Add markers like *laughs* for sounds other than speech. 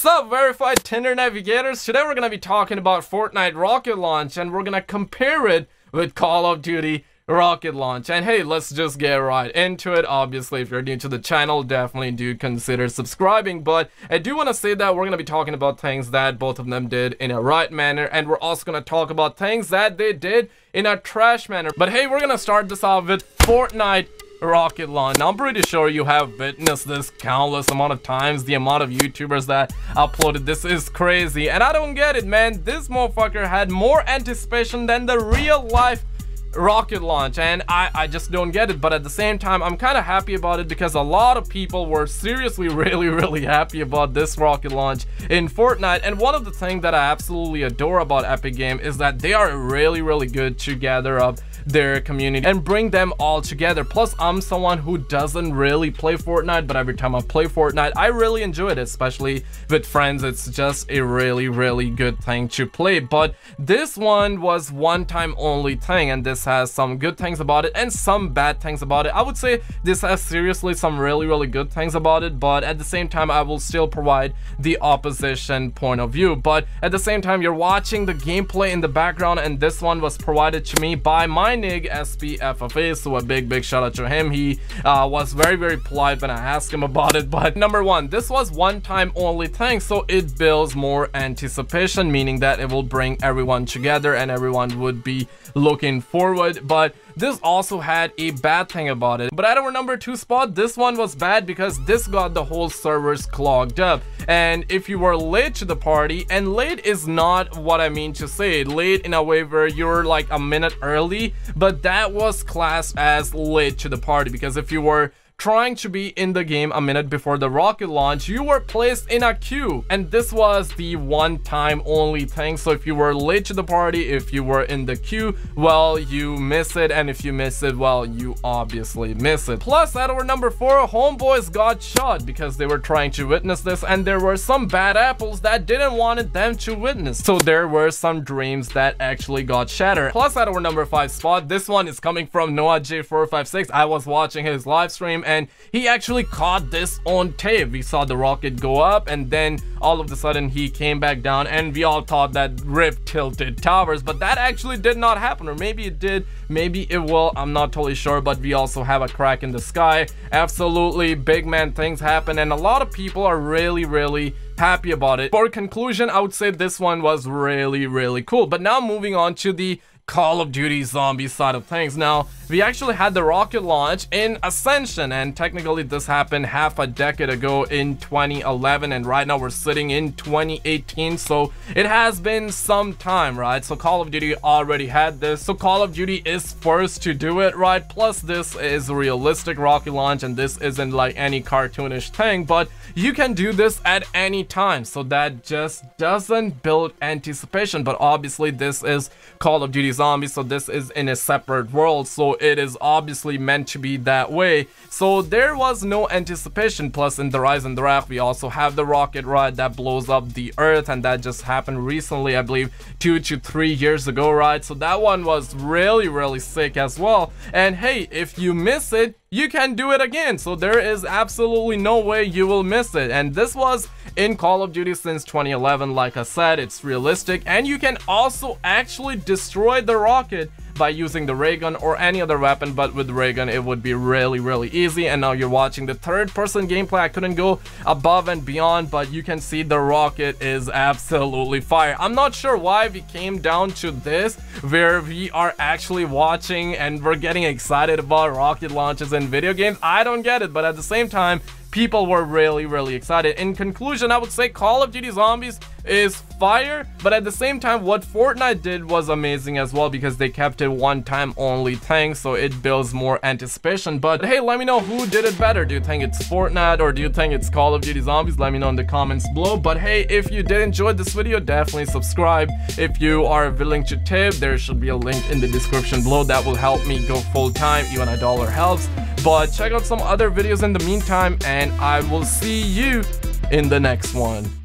Sup, verified Tinder navigators? Today we're gonna be talking about Fortnite rocket launch and we're gonna compare it with Call of Duty rocket launch. And hey, let's just get right into it. Obviously, if you're new to the channel, definitely do consider subscribing. But I do want to say that we're going to be talking about things that both of them did in a right manner. And we're also going to talk about things that they did in a trash manner. But hey, we're going to start this off with Fortnite rocket launch. Now, I'm pretty sure you have witnessed this countless amount of times. The amount of YouTubers that uploaded this is crazy. And I don't get it, man. This motherfucker had more anticipation than the real life rocket launch and I, I just don't get it but at the same time I'm kind of happy about it because a lot of people were seriously *laughs* really really happy about this rocket launch in Fortnite and one of the things that I absolutely adore about Epic Game is that they are really really good to gather up their community and bring them all together. Plus, I'm someone who doesn't really play Fortnite, but every time I play Fortnite, I really enjoy it, especially with friends. It's just a really, really good thing to play. But this one was one time only thing, and this has some good things about it and some bad things about it. I would say this has seriously some really, really good things about it, but at the same time, I will still provide the opposition point of view. But at the same time, you're watching the gameplay in the background, and this one was provided to me by my Nig SPFFA, so a big, big shout out to him. He uh, was very, very polite when I asked him about it. *laughs* But number one, this was one time only thing, so it builds more anticipation, meaning that it will bring everyone together and everyone would be looking forward. But this also had a bad thing about it. But at our number two spot, this one was bad because this got the whole servers clogged up. And if you were late to the party, and late is not what I mean to say, late in a way where you're like a minute early, but that was classed as late to the party because if you were trying to be in the game a minute before the rocket launch, you were placed in a queue. And this was the one time only thing. So if you were late to the party, if you were in the queue, well, you miss it. And if you miss it, well, you obviously miss it. Plus, at our number four, homeboys got shot because they were trying to witness this. And there were some bad apples that didn't want them to witness. So there were some dreams that actually got shattered. Plus, at our number five spot, this one is coming from Noah J456. I was watching his live stream and he actually caught this on tape. We saw the rocket go up and then all of a sudden he came back down and we all thought that Rip tilted towers, but that actually did not happen or maybe it did, maybe it will, I'm not totally sure, but we also have a crack in the sky. Absolutely big man things happen and a lot of people are really, really happy about it. For conclusion, I would say this one was really, really cool. But now moving on to the Call of Duty zombie side of things. Now, we actually had the rocket launch in Ascension, and technically this happened half a decade ago in 2011, and right now we're sitting in 2018, so it has been some time, right? So Call of Duty already had this, so Call of Duty is first to do it, right? Plus this is realistic rocket launch, and this isn't like any cartoonish thing, but you can do this at any time, so that just doesn't build anticipation, but obviously this is Call of Duty Zombies, so this is in a separate world, so it is obviously meant to be that way. So there was no anticipation, plus in the Rise and Wrath, we also have the rocket ride that blows up the earth, and that just happened recently, I believe, two to three years ago, right? So that one was really, really sick as well. And hey, if you miss it, you can do it again. So there is absolutely no way you will miss it. And this was in Call of Duty since 2011. Like I said, it's realistic. And you can also actually destroy the rocket by using the ray gun or any other weapon but with ray gun it would be really really easy. And now you're watching the third person gameplay. I couldn't go above and beyond but you can see the rocket is absolutely fire. I'm not sure why we came down to this where we are actually watching and we're getting excited about rocket launches in video games. I don't get it but at the same time people were really, really excited. In conclusion, I would say Call of Duty Zombies is fire, but at the same time, what Fortnite did was amazing as well because they kept it one time only thing, so it builds more anticipation. But hey, let me know who did it better. Do you think it's Fortnite or do you think it's Call of Duty Zombies? Let me know in the comments below. But hey, if you did enjoy this video, definitely subscribe. If you are willing to tip, there should be a link in the description below that will help me go full time. Even a dollar helps. But check out some other videos in the meantime and I will see you in the next one.